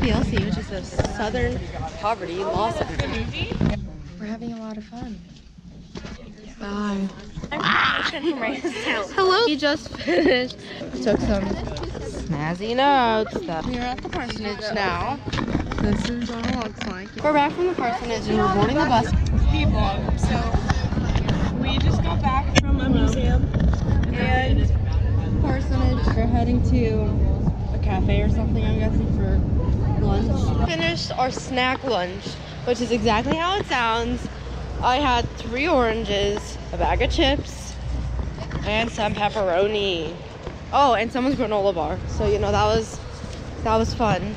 SPLC, which is the Southern Poverty Law Center. We're having a lot of fun. Bye. Hello. We just finished. Took some snazzy notes. That we're at the parsonage now. This is what it looks like. We're back from the parsonage and we're boarding the bus. vlog. So we just got back from a museum and Parsonage. We're heading to a cafe or something. I'm guessing for lunch. Finished our snack lunch, which is exactly how it sounds. I had three oranges, a bag of chips, and some pepperoni. Oh, and someone's granola bar. So you know that was that was fun.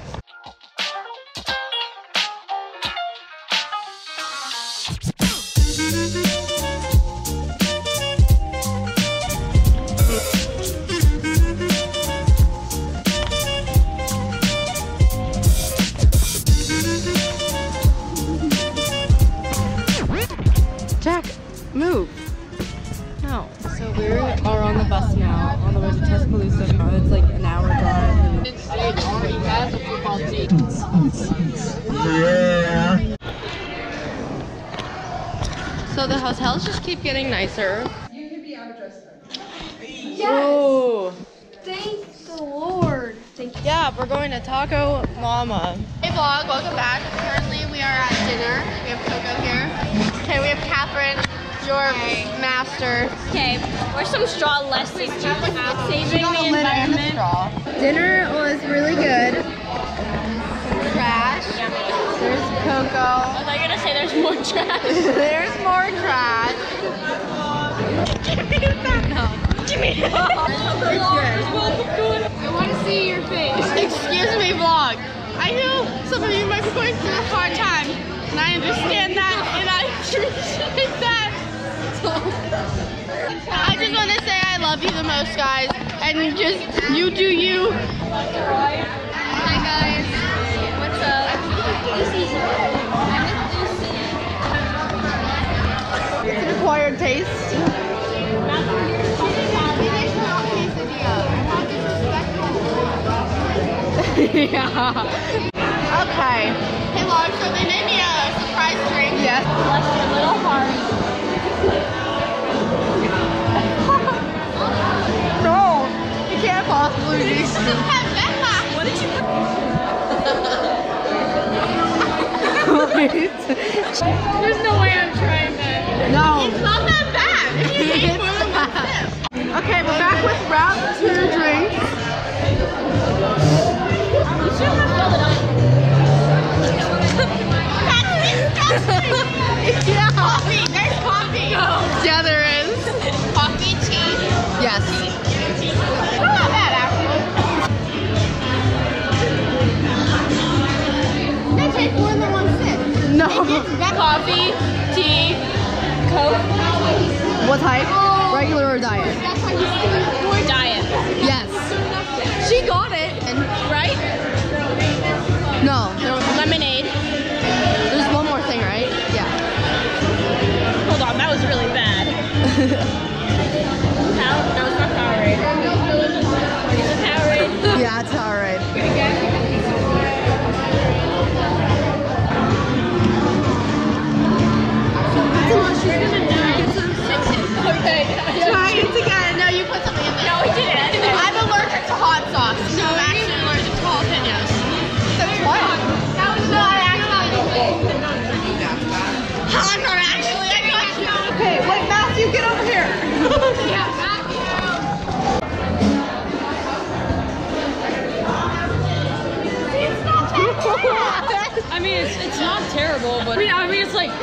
Hotels just keep getting nicer. You can be our dresser. Yes. Thank the Lord. Thank you. Yeah, we're going to Taco Mama. Hey vlog, welcome back. Currently we are at dinner. We have Coco here. Okay, we have Catherine, your master. Okay, where's some straw less saving the Lid and a. Dinner was really good. There's Coco. Was I gonna say there's more trash? There's more trash. Give me that. No. Give me that. I want to see your face. Excuse me, vlog. I know some of you might be going through a hard time, and I understand that, and I appreciate that. I just want to say I love you the most, guys, and just you do you. Taste. yeah. Okay. Hey, Log, so they made me a surprise drink. Yes. Bless your little heart. No, you can't possibly do What did you put? Wait. There's no way I'm trying that. No. It's not that bad. If It's more than bad. Okay, we're back with round two drinks. You shouldn't have filled it up. yeah. Coffee. There's coffee. Yeah, there is. Coffee, tea. Yes. Not bad, actually. That takes more than one sip. No. Coffee, Coke. What type? Regular or diet? Or diet.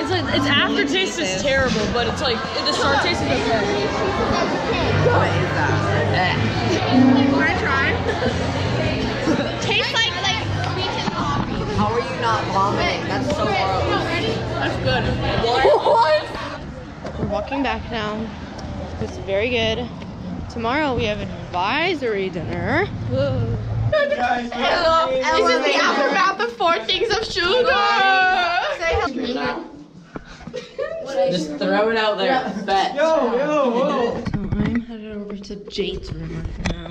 It's like it's aftertaste is terrible, but it's like the start taste is okay. What is that? Can I try? Tastes like like sweetened coffee. How are you not vomiting? That's so gross. That's good. We're walking back now. It's very good. Tomorrow we have advisory dinner. Hello. This is the aftermath of four things of sugar. Say hello. Just throw it out there. Bet. So I'm headed over to Jade's room right now.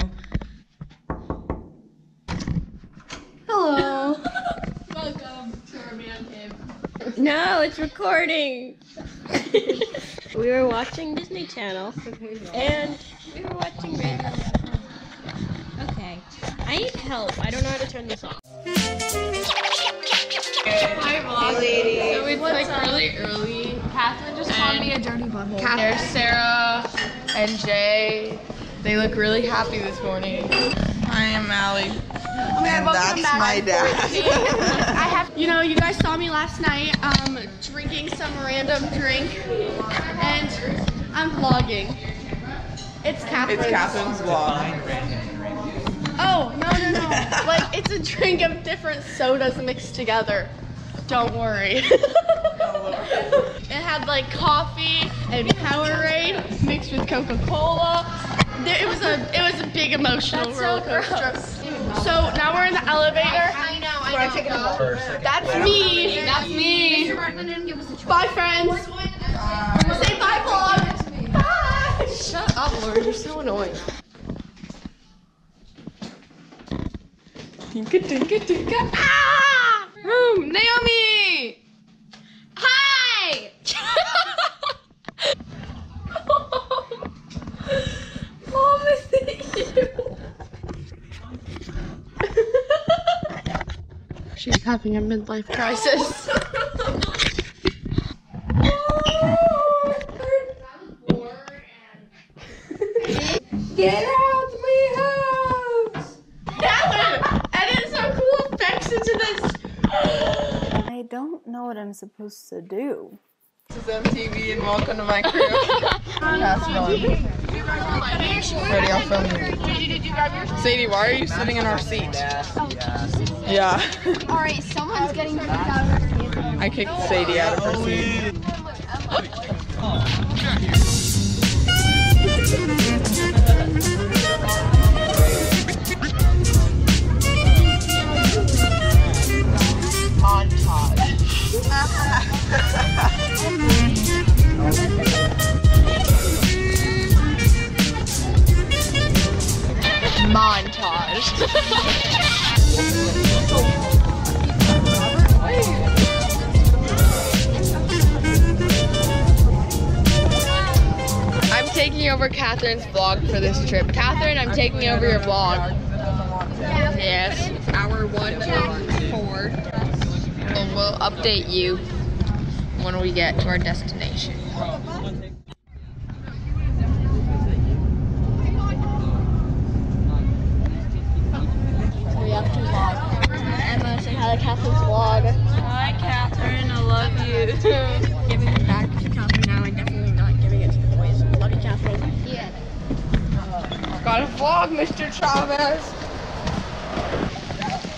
Hello. Welcome to Remain Cave. No, it's recording. we were watching Disney Channel, and we were watching random. Okay, I need help. I don't know how to turn this off. Hi, vlog lady. So it's like really early. Catherine just called me a dirty butthole. There's Sarah and Jay. They look really happy this morning. I am Allie. Oh my And that's back. my dad. I have, you know, you guys saw me last night um, drinking some random drink, and I'm vlogging. It's Catherine's. It's Catherine's vlog. Oh no no no! like it's a drink of different sodas mixed together. Don't worry. it had like coffee and Powerade mixed with Coca-Cola. It was a it was a big emotional roller coaster. So now we're in the elevator. I know. I know. That's me. That's me. Bye friends. Say bye vlog. Bye. Shut up, Lord. You're so annoying. Tinka tinka tinka. Ah! Room, Naomi! Hi! Mom, I thank you. She's having a midlife crisis. Get out my house! Catherine, edit some cool effects into this. I don't know what I'm supposed to do. Is MTV and welcome to my crew. Pass on. Ready, I'll film you. Sadie, why are you sitting in our seat? Yeah. Alright, someone's getting kicked out of her. I kicked Sadie out of her seat. Oh, taking over Catherine's vlog for this trip. Catherine, I'm taking over your vlog. Yes, it's hour one four. And we'll update you when we get to our destination. We have to vlog. Emma, say hi to Catherine's vlog. Hi, Catherine. I love you. Giving it back to Catherine now. I'm definitely not giving it to the boys. Love you, Catherine. Got a vlog, Mr. Chavez.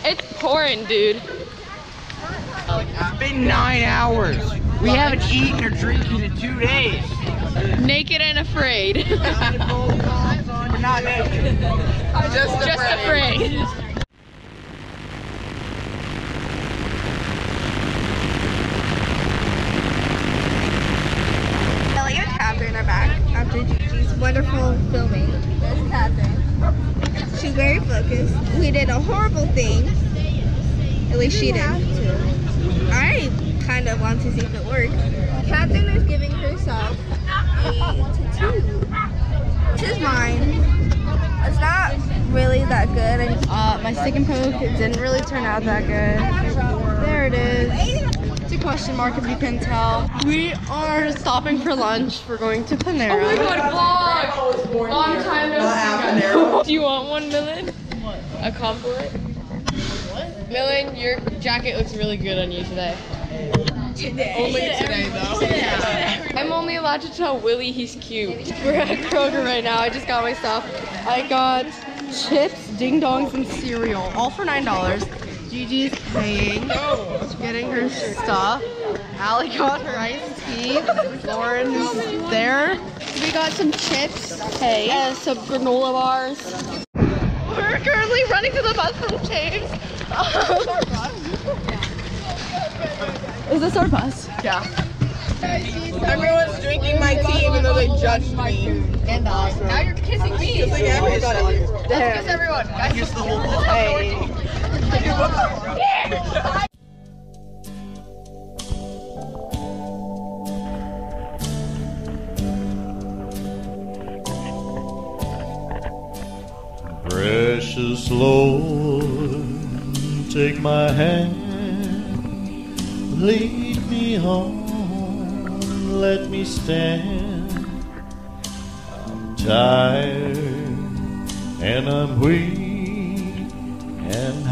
It's pouring, dude. It's been nine hours. We haven't eaten or drinking in two days. Naked and afraid. We're not naked. Just, Just afraid. Ellie and Catherine are back after Gigi's wonderful filming. There's Catherine. She's very focused. We did a horrible thing. At least she did. I kind of want to see if it works. Catherine is giving herself a tattoo. This is mine. It's not really that good. Uh, my stick and poke didn't really turn out that good. There it is question mark if you can tell. We are stopping for lunch. We're going to Panera. Oh my god, vlog! Long time no see. Do you want one, Millen? What? A compliment? What? Millen, your jacket looks really good on you today. Today. Only today, though. Yeah. I'm only allowed to tell Willie he's cute. We're at Kroger right now. I just got my stuff. I got chips, ding dongs, and cereal, all for $9. Gigi's paying. She's getting her stuff. Allie got her iced tea. Lauren's there. We got some chips. Hey. And some granola bars. We're currently running to the bus from James. Is this our bus? Yeah. Everyone's drinking my tea even though they judged me. And Now you're kissing me. Kissing everybody. That's kiss everyone. Guys, kiss the whole bus. Precious Lord, take my hand, lead me on, let me stand. I'm tired and I'm weak.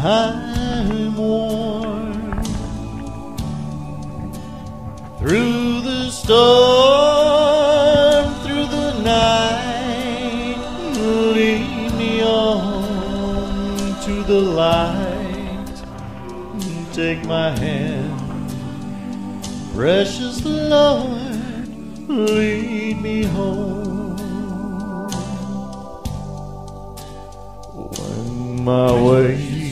I'm worn through the storm, through the night, lead me on to the light. Take my hand, precious Lord, lead me home. When my way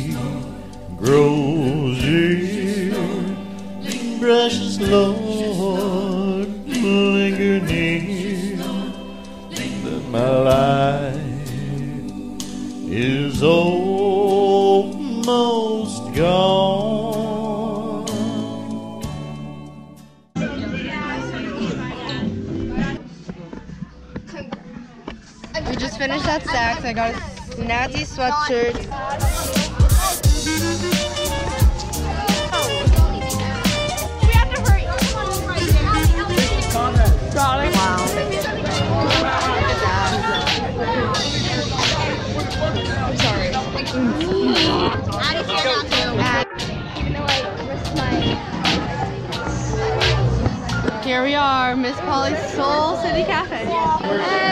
sweatshirt. Here we are, Miss Polly's Soul City Cafe.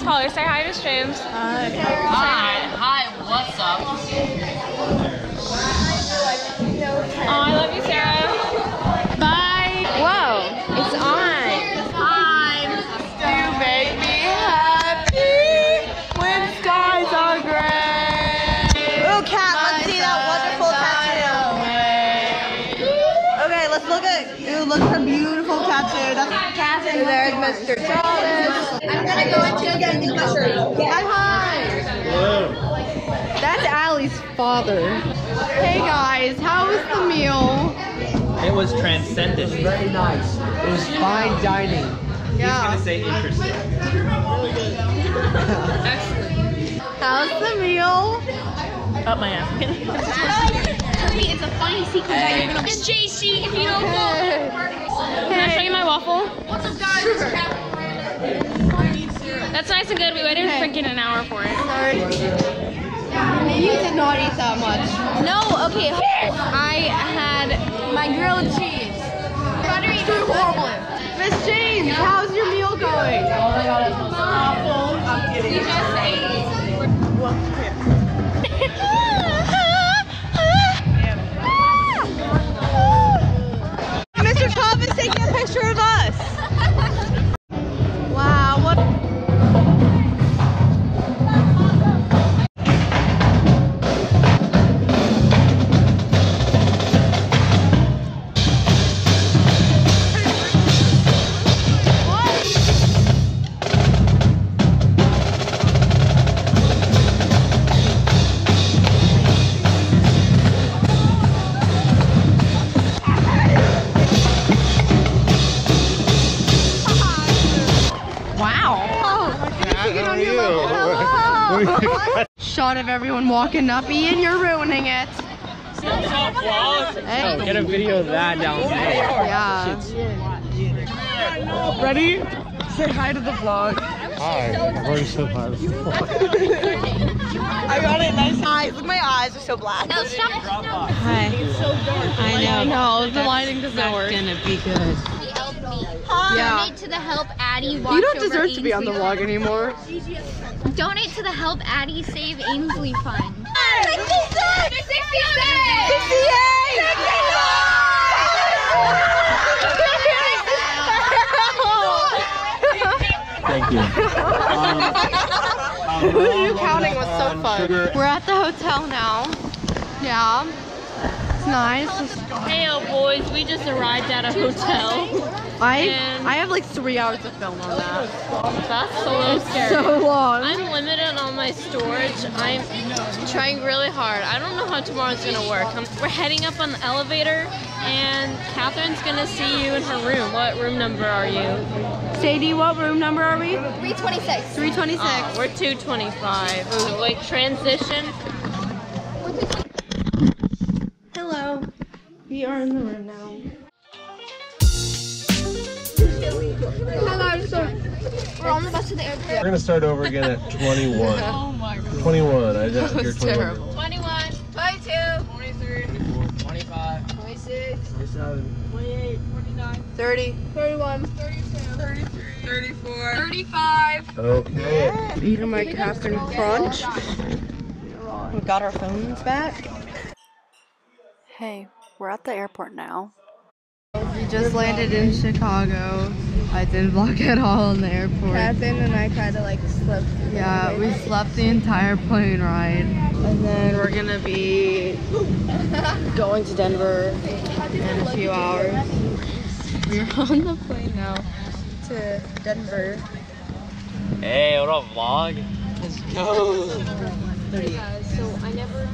Getting we're at Miss Polly. Say hi to James. Hi, hi, what's up? Oh, I love you, Sarah. Bye. Whoa, it's on. You make me happy when skies are gray. Ooh, Cat, let's see that wonderful tattoo. Okay, let's look at. Ooh, look at her beautiful tattoo. That's Catherine. There's Mr. Travis. I'm go into get my shirt. Hi, hi. That's Allie's father. Hey guys, how was the meal? It was transcendent. Very nice. It was fine dining. Yeah. He's gonna say interesting. How's the meal? Up my ass. It's a funny secret that you're gonna. It's JC if you don't know. Can I show you my waffle? What's up, guys? It's Catherine. That's nice and good. We waited Okay. freaking an hour for it. Sorry. You did not eat that much. No, okay. I had my grilled cheese. Buttery horrible. Miss James, walking up. Ian, you're ruining it. Hey. Get a video of that down there. Yeah. Ready? Say hi to the vlog. Hi, I've already said hi. I got it nice. Eyes. Look, my eyes are so black. No, stop. Hi. I know. No, the lighting does not work. It's gonna be good. Yeah. Donate to the Help Addie Watch You don't Over deserve to be on the Ainsley vlog anymore. Donate to the Help Addie Save Ainsley Fund. 66! 68! Thank you. Who you counting was so um, um, fun. We're at the hotel now. Yeah. It's nice. Hey, oh boys, we just arrived at a hotel. I I have like three hours of film on that. That's a little scary. So long. I'm limited on my storage. I'm trying really hard. I don't know how tomorrow's gonna work. i we're heading up on the elevator, and Catherine's gonna see you in her room. What room number are you? Sadie, what room number are we? 326. 326. Oh, we're 225. Ooh, like transition. Hello. We are in the room now. Hello, so we're on the bus to the airport. We're gonna start over again at 21. Oh my god. 21. I just, That you're was 21. terrible. 21, 22, 23, 24, 25, 26, 27. 28, 29, 30. 31, 32, 33, 34. 35. Okay. Eating my Cap'n Crunch. We got our phones back. Hey, we're at the airport now. We just landed in Chicago. I didn't vlog at all in the airport. Catherine and I kind of like slept. Yeah, we slept the entire plane ride. And then we're gonna be going to Denver in a few hours. We're on the plane now to Denver. Hey, what up, vlog? Let's go. So I never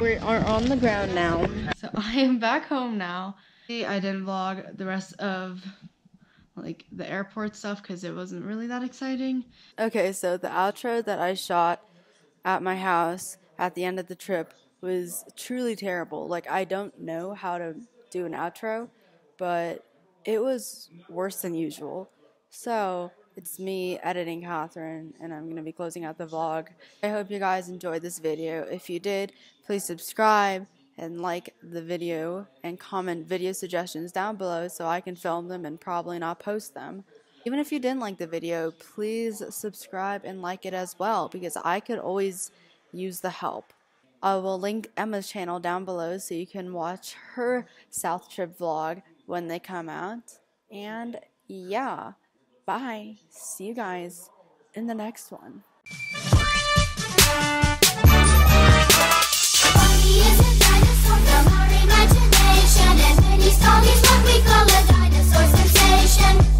We are on the ground now. So I am back home now. I didn't vlog the rest of like the airport stuff because it wasn't really that exciting. Okay, so the outro that I shot at my house at the end of the trip was truly terrible. Like I don't know how to do an outro, but it was worse than usual. So it's me editing Catherine, and I'm gonna be closing out the vlog. I hope you guys enjoyed this video. If you did, please subscribe and like the video and comment video suggestions down below so I can film them and probably not post them. Even if you didn't like the video, please subscribe and like it as well because I could always use the help. I will link Emma's channel down below so you can watch her South Trip vlog when they come out. And yeah, Bye. See you guys in the next one. Imagination and many stories, what we call a dinosaur sensation.